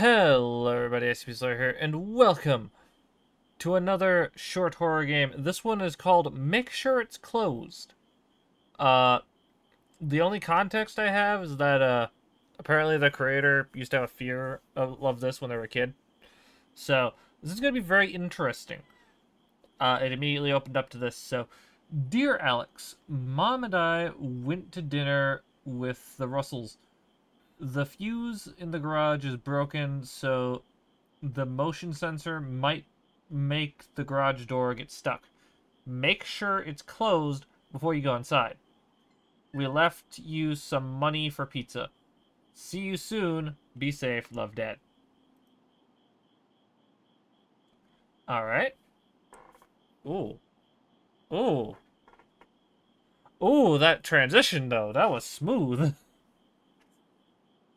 Hello everybody, SCP here, and welcome to another short horror game. This one is called Make Sure It's Closed. Uh, the only context I have is that, uh, apparently the creator used to have a fear of, of this when they were a kid. So, this is going to be very interesting. Uh, it immediately opened up to this, so... Dear Alex, Mom and I went to dinner with the Russells the fuse in the garage is broken, so the motion sensor might make the garage door get stuck. Make sure it's closed before you go inside. We left you some money for pizza. See you soon. Be safe. Love, Dad. Alright. Ooh. Ooh. Ooh, that transition, though. That was smooth.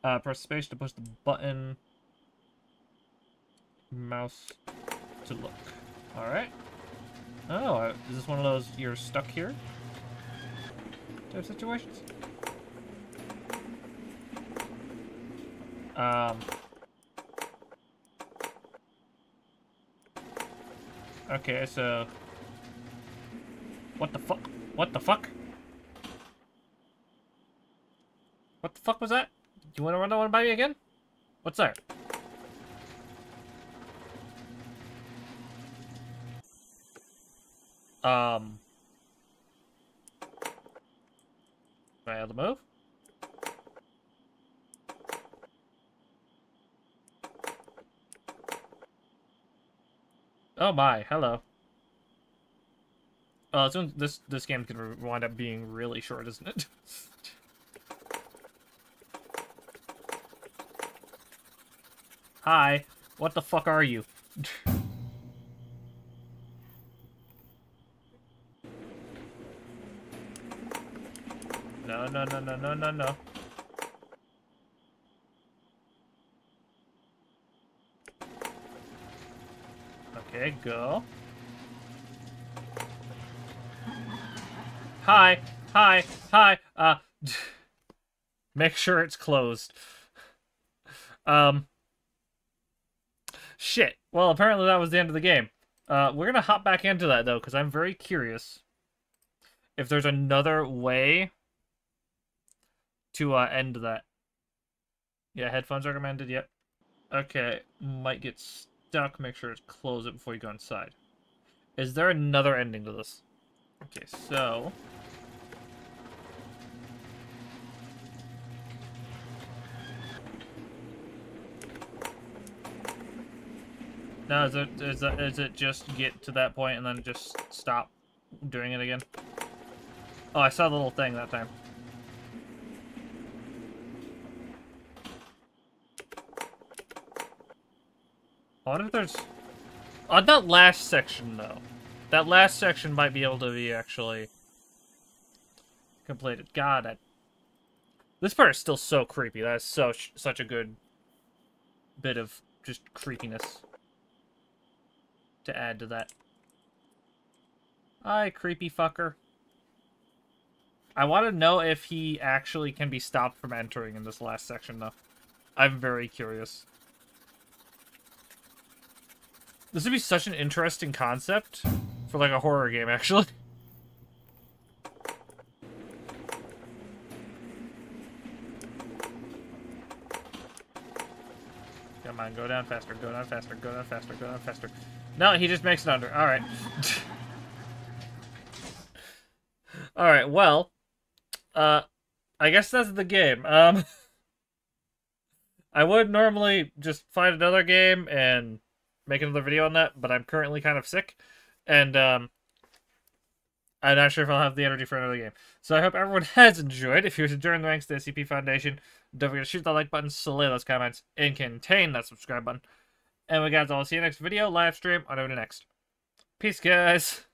Uh, press space to push the button. Mouse to look. Alright. Oh, is this one of those you're stuck here type situations? Um. Okay, so... What the fuck? What the fuck? What the fuck was that? Do you want to run that one by me again? What's there? Um. Am I able to move? Oh my, hello. Uh, this this game could wind up being really short, isn't it? Hi. What the fuck are you? no, no, no, no, no, no, no. Okay, go. Hi, hi, hi, uh, make sure it's closed. Um, Shit. Well, apparently that was the end of the game. Uh, we're gonna hop back into that, though, because I'm very curious if there's another way to uh, end that. Yeah, headphones recommended, yep. Okay, might get stuck. Make sure to close it before you go inside. Is there another ending to this? Okay, so... No, is it, is it, is it just get to that point and then just stop doing it again? Oh, I saw the little thing that time. Wonder if there's... On that last section, though. That last section might be able to be actually completed. God, I... This part is still so creepy. That is so such a good bit of just creepiness to add to that. Hi, creepy fucker. I want to know if he actually can be stopped from entering in this last section, though. I'm very curious. This would be such an interesting concept for, like, a horror game, actually. Come on, go down faster, go down faster, go down faster, go down faster. No, he just makes it under. Alright. Alright, well. Uh, I guess that's the game. Um, I would normally just find another game and make another video on that, but I'm currently kind of sick. And, um, I'm not sure if I'll have the energy for another game. So I hope everyone has enjoyed. If you're enjoying the ranks of the SCP Foundation, don't forget to shoot that like button, slay those comments, and contain that subscribe button. And we guys, I'll see you next video, live stream, over to next. Peace, guys.